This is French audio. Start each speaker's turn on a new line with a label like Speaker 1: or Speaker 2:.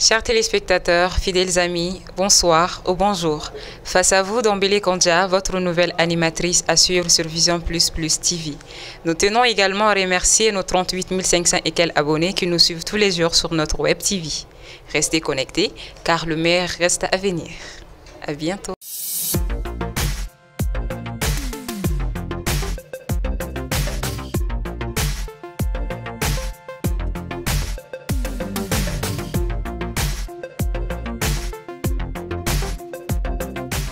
Speaker 1: Chers téléspectateurs, fidèles amis, bonsoir ou bonjour. Face à vous, Dombele Kandja, votre nouvelle animatrice assure sur Vision Plus Plus TV. Nous tenons également à remercier nos 38 500 et quelques abonnés qui nous suivent tous les jours sur notre web TV. Restez connectés car le meilleur reste à venir. À bientôt.